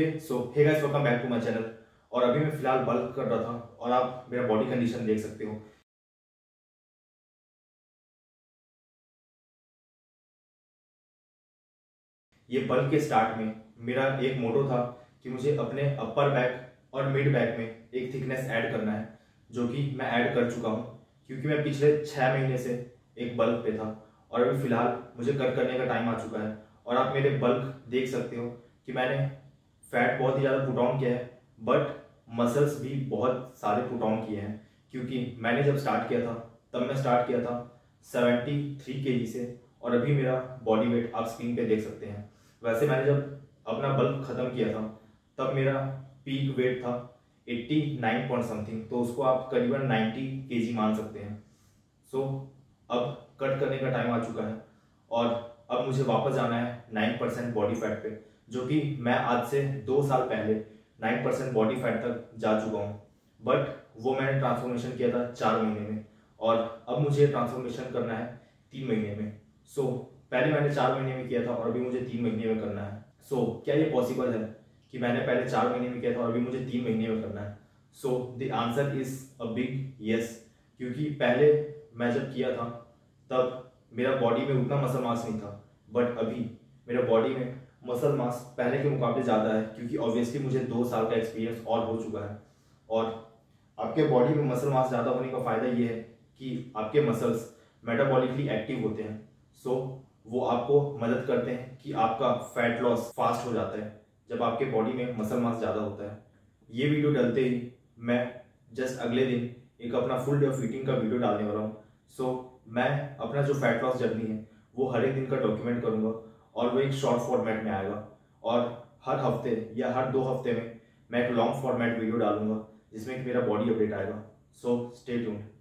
So hey guys welcome back to my channel और अभी मैं फ़िलहाल बल्क कर रहा था और आप मेरा बॉडी कंडीशन देख सकते हो। ये बल्क के स्टार्ट में मेरा एक मोटो था कि मुझे अपने अपर बैक और मिड बैक में एक थिकनेस ऐड करना है, जो कि मैं ऐड कर चुका हूँ, क्योंकि मैं पिछले छः महीने से एक बल्क पे था और अभी फ़िलहाल मुझे कट करने का टाइम आ चुका है। और आप मेरे बल्क देख सकते हो कि मैंने फैट बहुत ही ज़्यादा पुट ऑन किया है बट मसल्स भी बहुत सारे पुट ऑन किए हैं। क्योंकि मैंने जब स्टार्ट किया था तब मैं स्टार्ट किया था सेवेंटी थ्री के जी से और अभी मेरा बॉडी वेट आप स्क्रीन पे देख सकते हैं। वैसे मैंने जब अपना बल्ब ख़त्म किया था तब मेरा पीक वेट था 89 पॉइंट समथिंग तो उसको आप करीबन 90 के मान सकते हैं। सो so, अब कट करने का टाइम आ चुका है और अब मुझे वापस जाना है नाइन परसेंट बॉडी फैट पे जो कि मैं आज से दो साल पहले नाइन परसेंट बॉडी फैट तक जा चुका हूँ। बट वो मैंने ट्रांसफॉर्मेशन किया था चार महीने में और अब मुझे ट्रांसफॉर्मेशन करना है तीन महीने में। सो so, पहले मैंने चार महीने में किया था और अभी मुझे तीन महीने में करना है। सो so, क्या ये पॉसिबल है कि मैंने पहले चार महीने में किया था और अभी मुझे तीन महीने में करना है? So the answer is a big yes क्योंकि पहले मैं जब किया था तब मेरा बॉडी में उतना मसल मास नहीं था बट अभी मेरा बॉडी में मसल मास पहले के मुकाबले ज़्यादा है क्योंकि ऑब्वियसली मुझे दो साल का एक्सपीरियंस और हो चुका है। और आपके बॉडी में मसल मास ज़्यादा होने का फ़ायदा ये है कि आपके मसल्स मेटाबॉलिकली एक्टिव होते हैं। सो so, वो आपको मदद करते हैं कि आपका फैट लॉस फास्ट हो जाता है जब आपके बॉडी में मसल मास ज़्यादा होता है। ये वीडियो डलते ही मैं जस्ट अगले दिन एक अपना फुल डे ऑफ़ ईटिंग का वीडियो डालने वाला हूँ। सो so, मैं अपना जो फैट लॉस जर्नी है वो हर एक दिन का डॉक्यूमेंट करूँगा और वो एक शॉर्ट फॉर्मेट में आएगा। और हर हफ़्ते या हर दो हफ़्ते में मैं एक लॉन्ग फॉर्मेट वीडियो डालूँगा जिसमें कि मेरा बॉडी अपडेट आएगा। So stay tuned